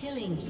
Killing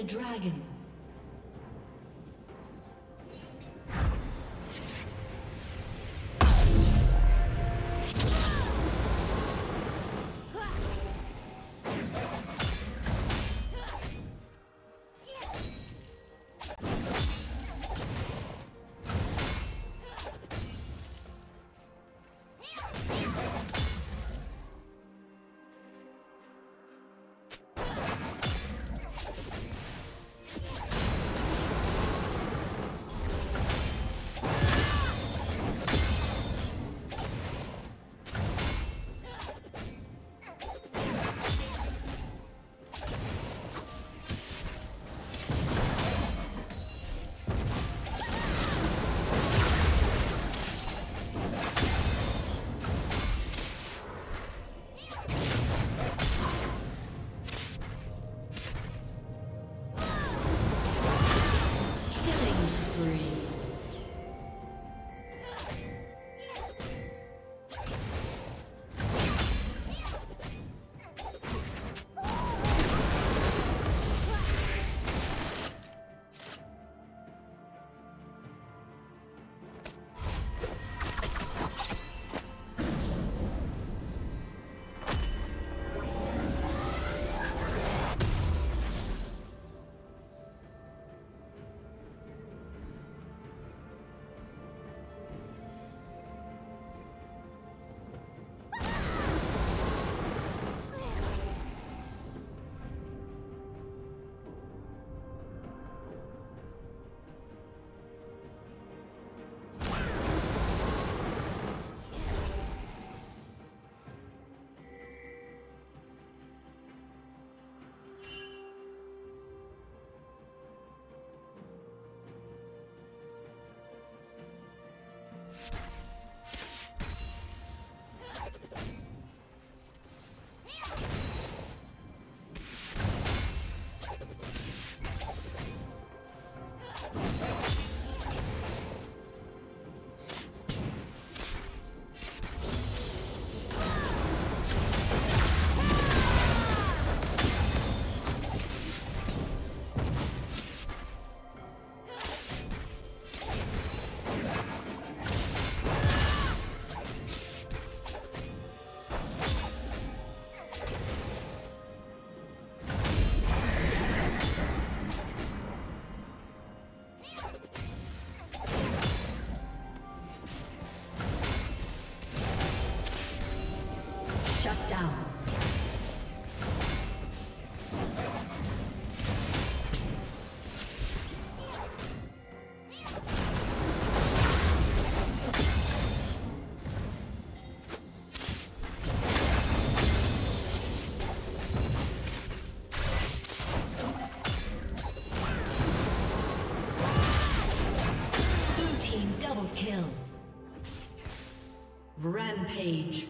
the dragon. Rampage.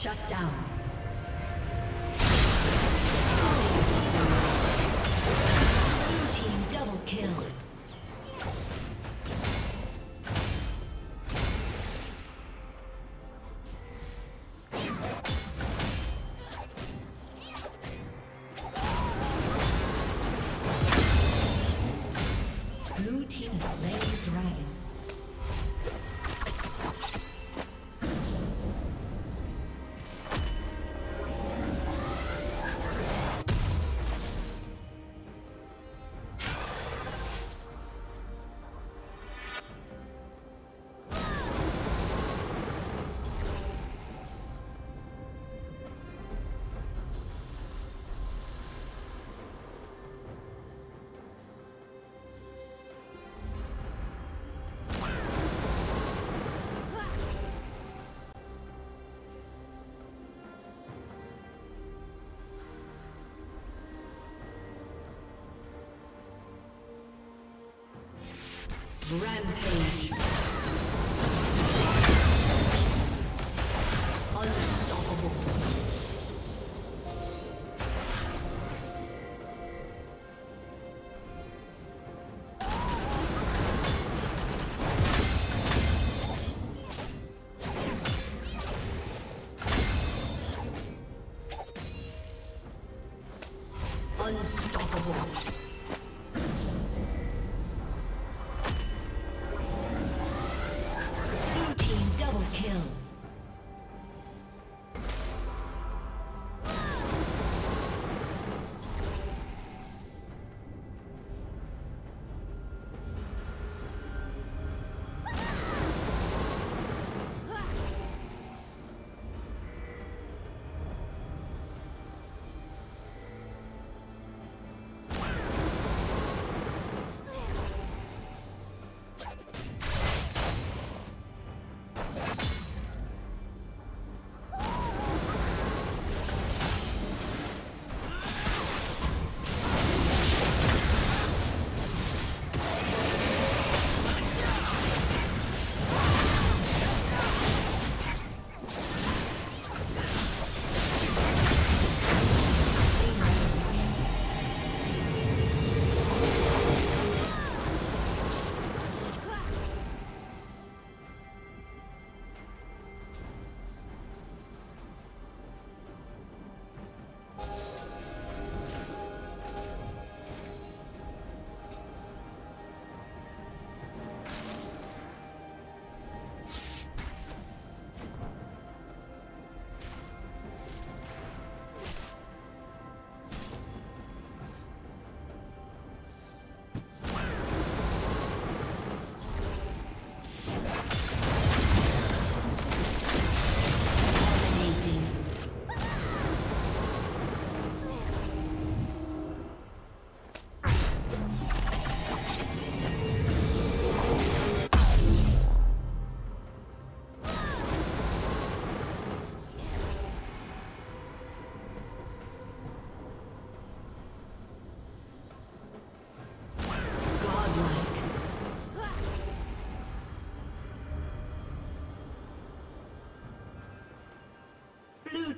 Shut down. Rampage. Unstoppable. Unstoppable.